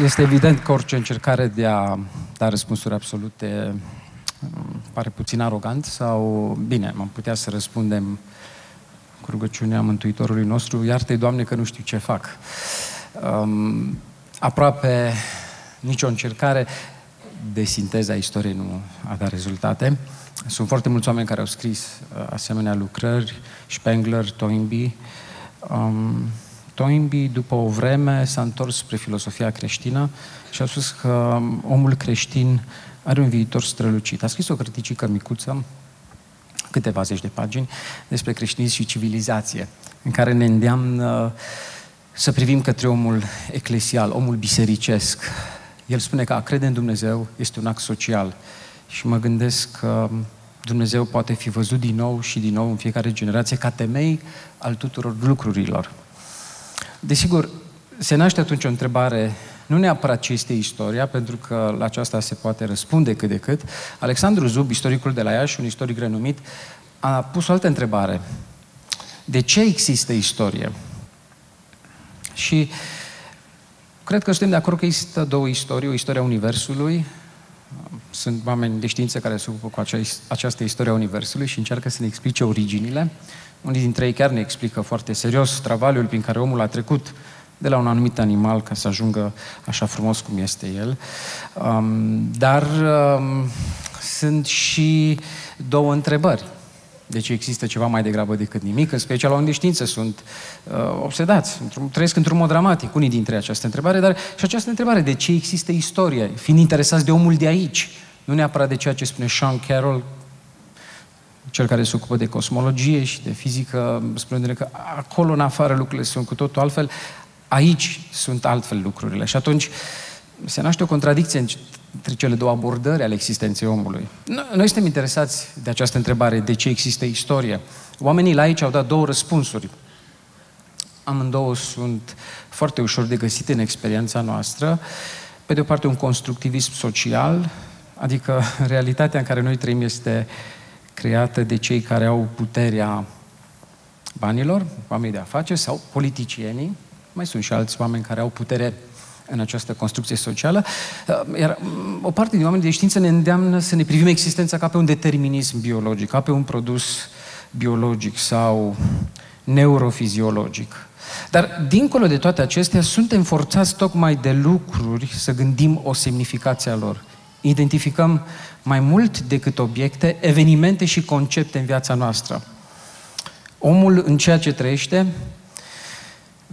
Este evident că orice încercare de a da răspunsuri absolute mm, pare puțin arogant sau, bine, am putea să răspundem cu rugăciunea Mântuitorului nostru, iartă Doamne, că nu știu ce fac. Um, aproape nicio încercare de sinteză a istoriei nu a dat rezultate. Sunt foarte mulți oameni care au scris uh, asemenea lucrări, Spengler, Toynbee. Um, Toynbee, după o vreme, s-a întors spre filosofia creștină și a spus că omul creștin are un viitor strălucit. A scris o cărticică micuță, câteva zeci de pagini, despre creștinism și civilizație, în care ne îndeamnă să privim către omul eclesial, omul bisericesc. El spune că a crede în Dumnezeu este un act social. Și mă gândesc că Dumnezeu poate fi văzut din nou și din nou în fiecare generație ca temei al tuturor lucrurilor. Desigur, se naște atunci o întrebare, nu neapărat ce este istoria, pentru că la aceasta se poate răspunde cât de cât. Alexandru Zub, istoricul de la Iași, un istoric renumit, a pus o altă întrebare. De ce există istorie? Și cred că suntem de acord că există două istorii, o istoria Universului, sunt oameni de știință care se ocupă cu această istorie a Universului și încearcă să ne explice originile. Unii dintre ei chiar ne explică foarte serios travaliul prin care omul a trecut de la un anumit animal ca să ajungă așa frumos cum este el. Um, dar um, sunt și două întrebări. Deci există ceva mai degrabă decât nimic, în special oameni de știință sunt uh, obsedați, într-un, trăiesc într-un mod dramatic, unii dintre această întrebare, dar și această întrebare, de ce există istorie, fiind interesați de omul de aici, nu neapărat de ceea ce spune Sean Carroll, cel care se ocupă de cosmologie și de fizică, spunându-ne că acolo în afară lucrurile sunt cu totul altfel, aici sunt altfel lucrurile. Și atunci se naște o contradicție între cele două abordări ale existenței omului. Noi suntem interesați de această întrebare, de ce există istorie. Oamenii la aici au dat două răspunsuri. Amândouă sunt foarte ușor de găsit în experiența noastră. Pe de o parte, un constructivism social, adică realitatea în care noi trăim este creată de cei care au puterea banilor, oamenii de afaceri sau politicienii. Mai sunt și alți oameni care au putere în această construcție socială. Uh, iar mm, o parte din oamenii de știință ne îndeamnă să ne privim existența ca pe un determinism biologic, ca pe un produs biologic sau neurofiziologic. Dar, dincolo de toate acestea, suntem forțați tocmai de lucruri să gândim o semnificație a lor. Identificăm mai mult decât obiecte, evenimente și concepte în viața noastră. Omul, în ceea ce trăiește,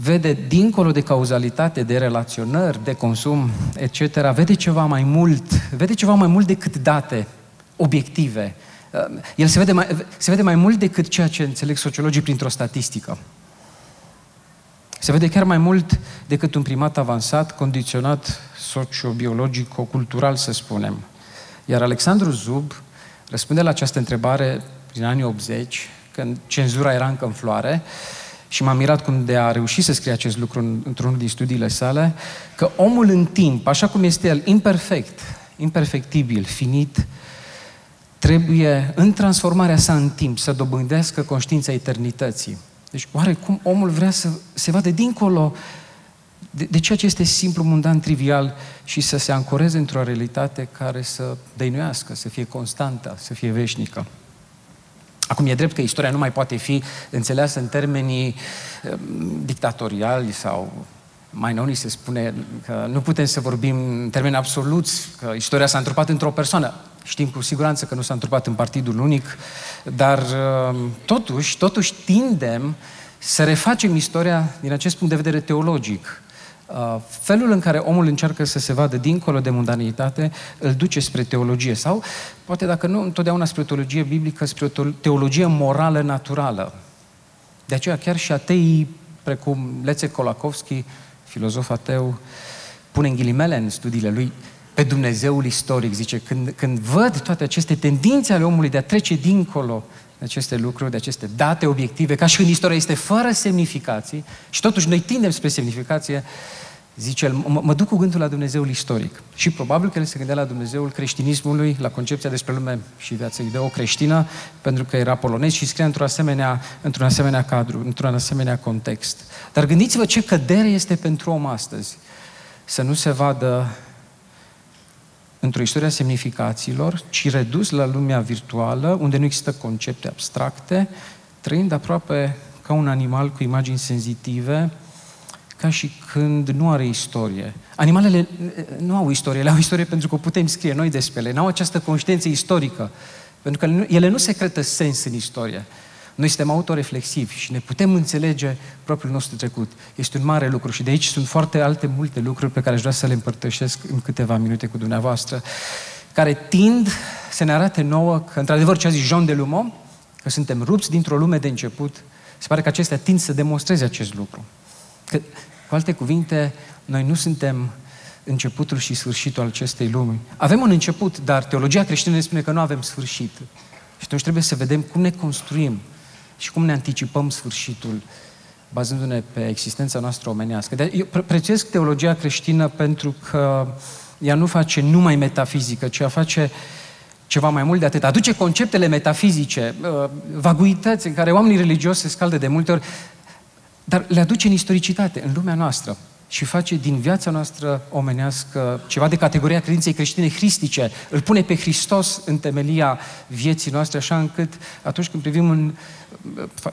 vede dincolo de cauzalitate, de relaționări, de consum, etc., vede ceva mai mult, vede ceva mai mult decât date obiective. Uh, el se vede mai, se vede mai mult decât ceea ce înțeleg sociologii printr-o statistică. Se vede chiar mai mult decât un primat avansat, condiționat sociobiologico-cultural, să spunem. Iar Alexandru Zub răspunde la această întrebare prin anii 80, când cenzura era încă în floare, și m-am mirat cum de a reușit să scrie acest lucru în, într-unul din studiile sale, că omul în timp, așa cum este el, imperfect, imperfectibil, finit, trebuie, în transformarea sa în timp, să dobândească conștiința eternității. Deci, oare cum omul vrea să se vadă dincolo de, de ceea ce este simplu, mundan, trivial și să se ancoreze într-o realitate care să dăinuiască, să fie constantă, să fie veșnică? Acum, e drept că istoria nu mai poate fi înțeleasă în termenii um, dictatoriali sau mai nou ni se spune că nu putem să vorbim în termeni absoluți, că istoria s-a întrupat într-o persoană. Știm cu siguranță că nu s-a întrupat în partidul unic, dar um, totuși, totuși tindem să refacem istoria din acest punct de vedere teologic. Uh, felul în care omul încearcă să se vadă dincolo de mundanitate îl duce spre teologie sau, poate dacă nu întotdeauna spre teologie biblică, spre o teologie morală naturală. De aceea chiar și ateii, precum Lețe Kolakowski, filozof ateu, pune în ghilimele în studiile lui pe Dumnezeul istoric, zice, când, când văd toate aceste tendințe ale omului de a trece dincolo de aceste lucruri, de aceste date obiective, ca și când istoria este fără semnificații și totuși noi tindem spre semnificație, zice el, mă, mă duc cu gândul la Dumnezeul istoric. Și probabil că el se gândea la Dumnezeul creștinismului, la concepția despre lume și viața ideo-creștină, pentru că era polonez și scria într-un asemenea, într-un asemenea cadru, într-un asemenea context. Dar gândiți-vă ce cădere este pentru om astăzi. să nu se vadă într-o istorie a semnificațiilor, ci redus la lumea virtuală, unde nu există concepte abstracte, trăind aproape ca un animal cu imagini senzitive, ca și când nu are istorie. Animalele nu au istorie, le au istorie pentru că o putem scrie noi despre ele, nu au această conștiință istorică, pentru că ele nu secretă sens în istorie. Noi suntem autoreflexivi și ne putem înțelege propriul nostru trecut. Este un mare lucru și de aici sunt foarte alte multe lucruri pe care aș vrea să le împărtășesc în câteva minute cu dumneavoastră, care tind să ne arate nouă că, într-adevăr, ce a zis Jean de Lumont, că suntem rupți dintr-o lume de început, se pare că acestea tind să demonstreze acest lucru. Că, cu alte cuvinte, noi nu suntem începutul și sfârșitul acestei lumi. Avem un început, dar teologia creștină ne spune că nu avem sfârșit. Și atunci trebuie să vedem cum ne construim și cum ne anticipăm sfârșitul bazându-ne pe existența noastră omenească. De eu prețuiesc teologia creștină pentru că ea nu face numai metafizică, ci ea face ceva mai mult de atât. Aduce conceptele metafizice, uh, vaguități în care oamenii religioși se scaldă de multe ori, dar le aduce în istoricitate, în lumea noastră și face din viața noastră omenească ceva de categoria credinței creștine hristice. Îl pune pe Hristos în temelia vieții noastre, așa încât atunci când privim în,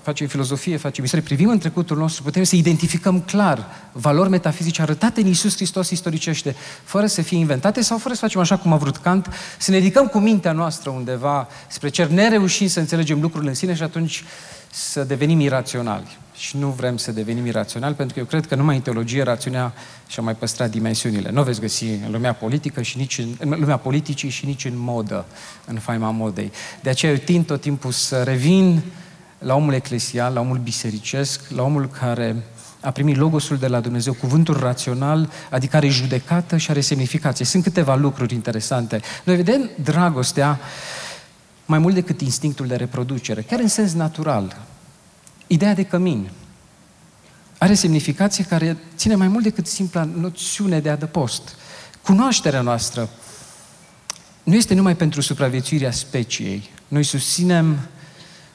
facem filozofie, facem istorie, privim în trecutul nostru, putem să identificăm clar valori metafizice arătate în Iisus Hristos istoricește, fără să fie inventate sau fără să facem așa cum a vrut Kant, să ne ridicăm cu mintea noastră undeva spre cer, nereușind să înțelegem lucrurile în sine și atunci să devenim iraționali. Și nu vrem să devenim iraționali, pentru că eu cred că numai în teologie rațiunea și-a mai păstrat dimensiunile. Nu o veți găsi în lumea politică și nici în, în lumea politicii și nici în modă, în faima modei. De aceea eu tind tot timpul să revin la omul eclesial, la omul bisericesc, la omul care a primit logosul de la Dumnezeu, cuvântul rațional, adică are judecată și are semnificație. Sunt câteva lucruri interesante. Noi vedem dragostea mai mult decât instinctul de reproducere, chiar în sens natural. Ideea de cămin are semnificație care ține mai mult decât simpla noțiune de adăpost. Cunoașterea noastră nu este numai pentru supraviețuirea speciei. Noi susținem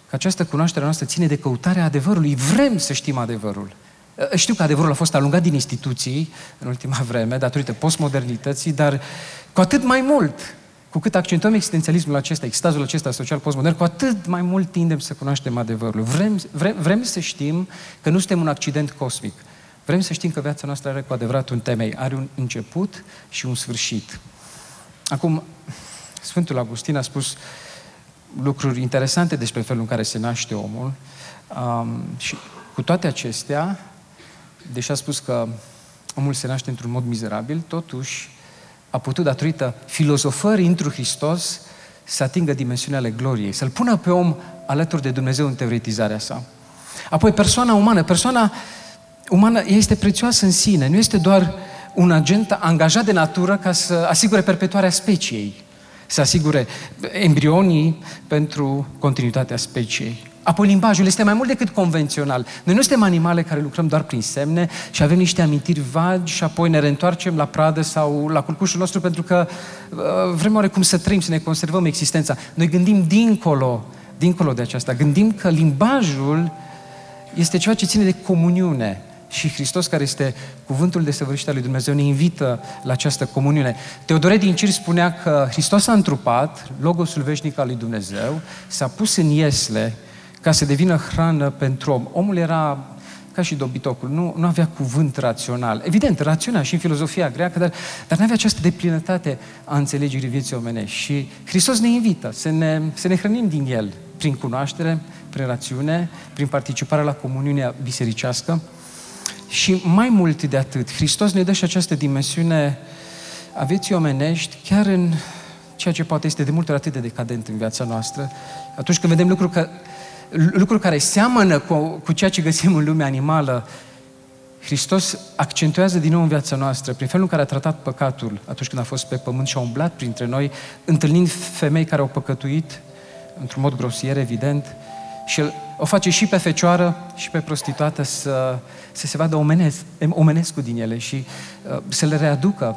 că această cunoaștere noastră ține de căutarea adevărului. Vrem să știm adevărul. Știu că adevărul a fost alungat din instituții în ultima vreme, datorită postmodernității, dar cu atât mai mult cu cât accentuăm existențialismul acesta, extazul acesta social postmodern, cu atât mai mult tindem să cunoaștem adevărul. Vrem, vrem, vrem să știm că nu suntem un accident cosmic. Vrem să știm că viața noastră are cu adevărat un temei, are un început și un sfârșit. Acum, Sfântul Augustin a spus lucruri interesante despre felul în care se naște omul um, și cu toate acestea, deși a spus că omul se naște într-un mod mizerabil, totuși a putut, datorită filozofării întru Hristos, să atingă dimensiunea ale gloriei, să-l pună pe om alături de Dumnezeu în teoretizarea sa. Apoi, persoana umană. Persoana umană este prețioasă în sine, nu este doar un agent angajat de natură ca să asigure perpetuarea speciei, să asigure embrionii pentru continuitatea speciei. Apoi limbajul este mai mult decât convențional. Noi nu suntem animale care lucrăm doar prin semne și avem niște amintiri vagi și apoi ne reîntoarcem la pradă sau la culcușul nostru pentru că uh, vrem oarecum să trăim, să ne conservăm existența. Noi gândim dincolo, dincolo de aceasta. Gândim că limbajul este ceva ce ține de comuniune. Și Hristos, care este cuvântul de săvârșit al lui Dumnezeu, ne invită la această comuniune. Teodore din Cir spunea că Hristos a întrupat, logosul veșnic al lui Dumnezeu, s-a pus în iesle ca să devină hrană pentru om. Omul era ca și dobitocul, nu, nu avea cuvânt rațional. Evident, rațional și în filozofia greacă, dar, dar nu avea această deplinătate a înțelegerii vieții omenești. Și Hristos ne invită să ne, să ne hrănim din El, prin cunoaștere, prin rațiune, prin participarea la comuniunea bisericească. Și mai mult de atât, Hristos ne dă și această dimensiune a vieții omenești, chiar în ceea ce poate este de multe ori atât de decadent în viața noastră, atunci când vedem lucruri că lucruri care seamănă cu, cu ceea ce găsim în lumea animală, Hristos accentuează din nou în viața noastră, prin felul în care a tratat păcatul atunci când a fost pe pământ și a umblat printre noi, întâlnind femei care au păcătuit, într-un mod grosier, evident, și el o face și pe fecioară și pe prostituată să, să se vadă omenesc, omenescul din ele și uh, să le readucă,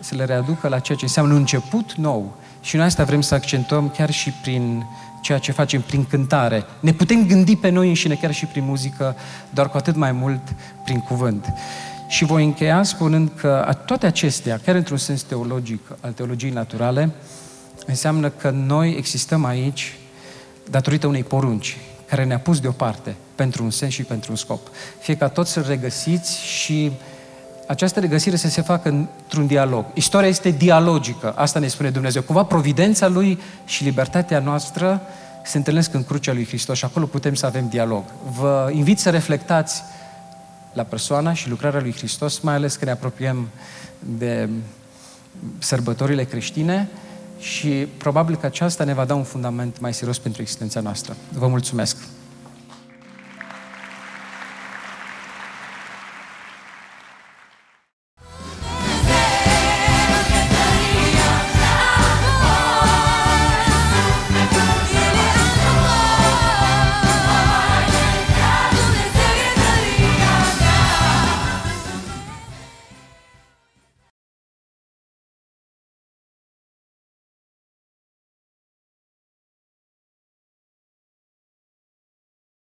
să le readucă la ceea ce înseamnă un început nou. Și noi asta vrem să accentuăm chiar și prin ceea ce facem prin cântare. Ne putem gândi pe noi înșine chiar și prin muzică, doar cu atât mai mult prin cuvânt. Și voi încheia spunând că toate acestea, chiar într-un sens teologic al teologiei naturale, înseamnă că noi existăm aici datorită unei porunci care ne-a pus deoparte pentru un sens și pentru un scop. Fie ca toți să regăsiți și această regăsire să se facă într-un dialog. Istoria este dialogică, asta ne spune Dumnezeu. Cumva providența Lui și libertatea noastră se întâlnesc în crucea Lui Hristos și acolo putem să avem dialog. Vă invit să reflectați la persoana și lucrarea Lui Hristos, mai ales că ne apropiem de sărbătorile creștine și probabil că aceasta ne va da un fundament mai serios pentru existența noastră. Vă mulțumesc!